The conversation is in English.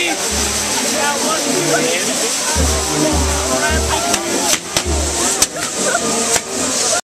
Please.